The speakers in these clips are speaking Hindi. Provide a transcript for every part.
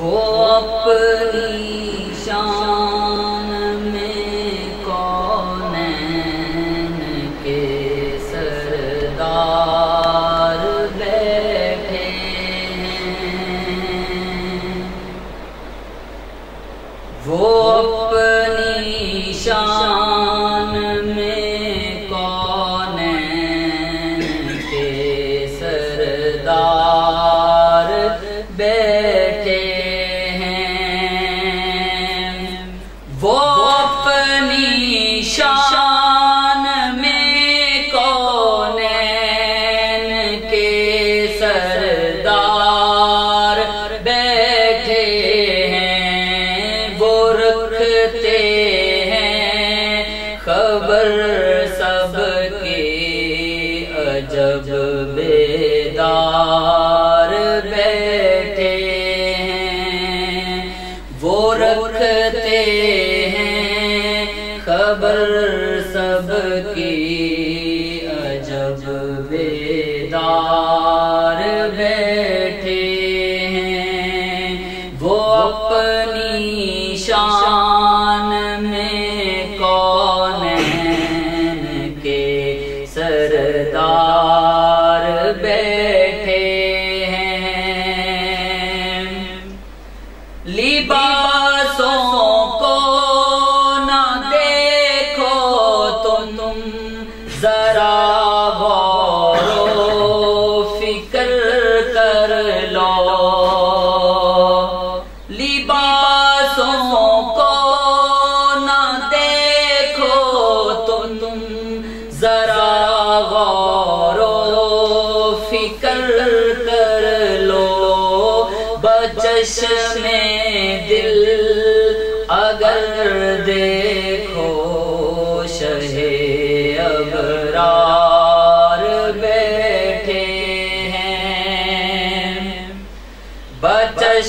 我不能。जरा गौरो, फिकर कर लो। लिबासों को न देखो तो तुम जरा गौरो, फिकर कर लो। बचश में दिल अगर दे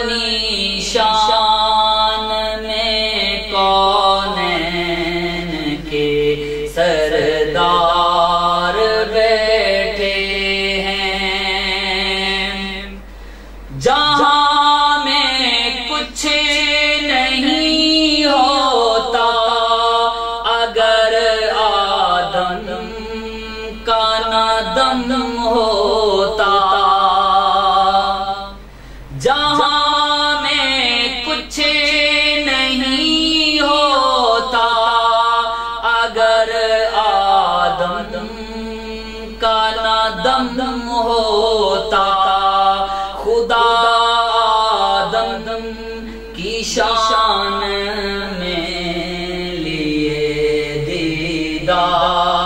अपनी शान में कौन के सरदार बैठे हैं? जहाँ में कुछ नहीं होता, अगर आदम का ना दम दा।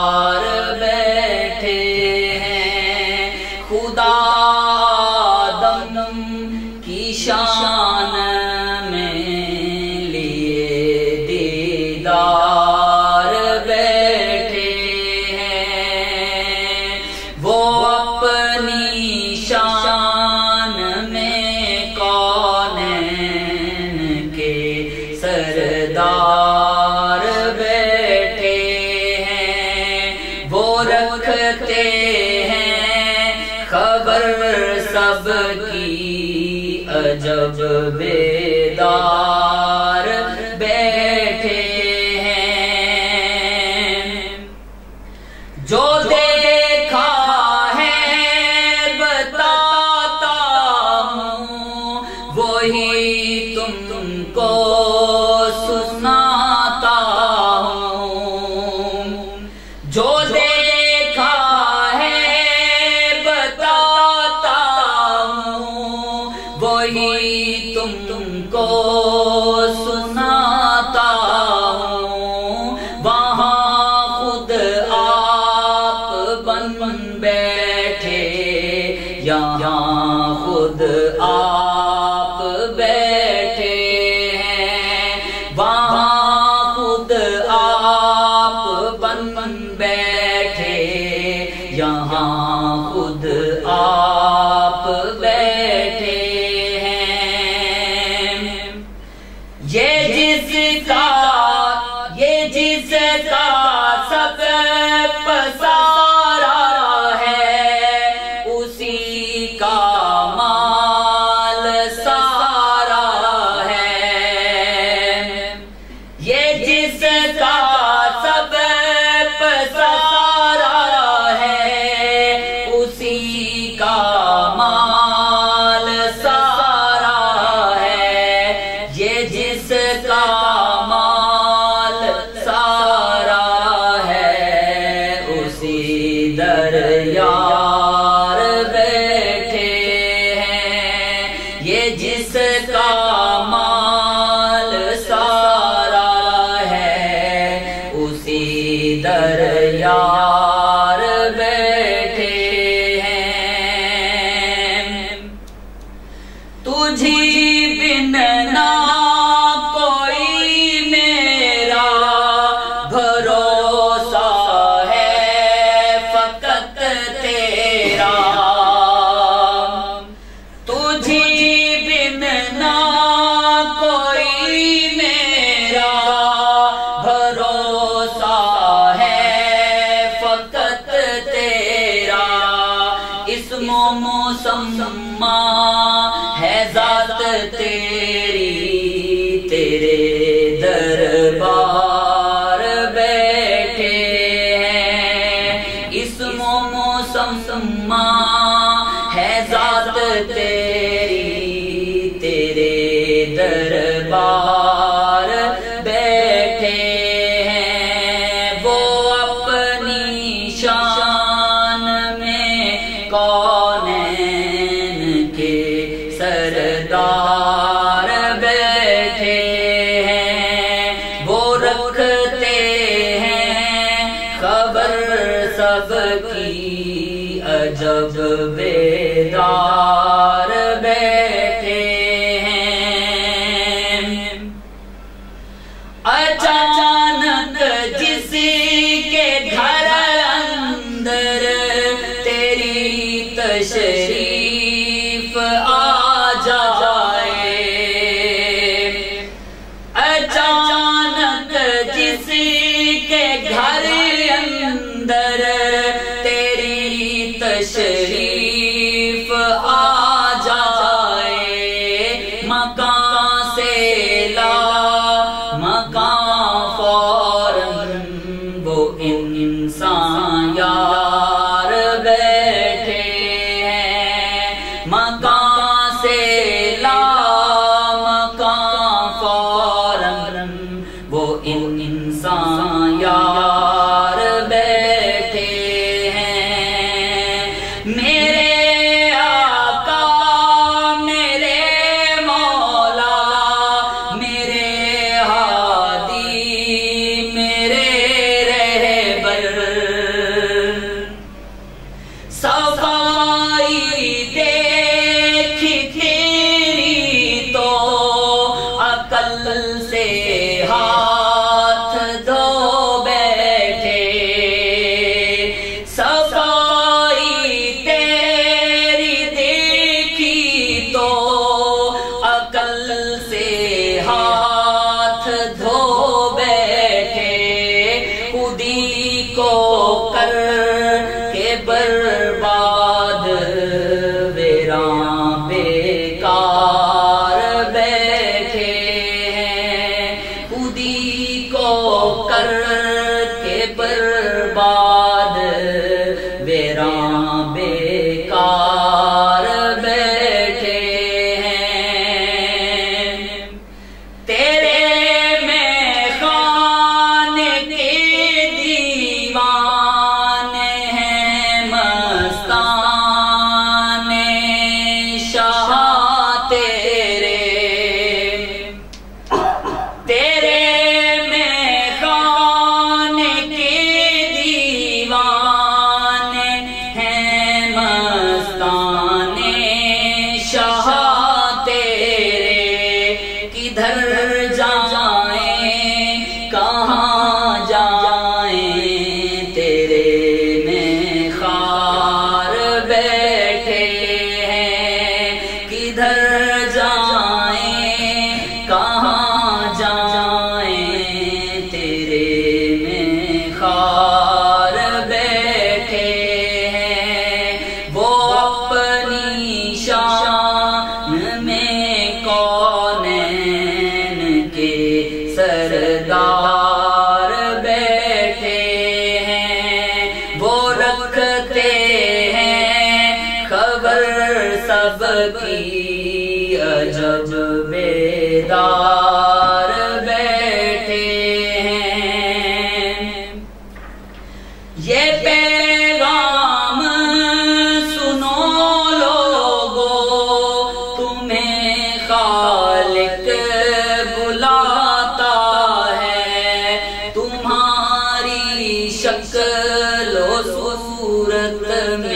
उसी दरया। है जात तेरी, तेरे दरबार बैठे हैं वो अपनी शान में कौन के सरदार बैठे हैं, वो रखते हैं खबर सबकी। जब बेदार में मका से ला मका फ़ौरन। वो इन इंसान यार बैठे हैं। मेरे आका, मेरे मौला, मेरे हादी, मेरे रहबर। सब की अजब बेदार बैठे हैं। ये पैगाम सुनो लोगो, तुम्हें खालिक बुलाता है। तुम्हारी शक्ल सूरत में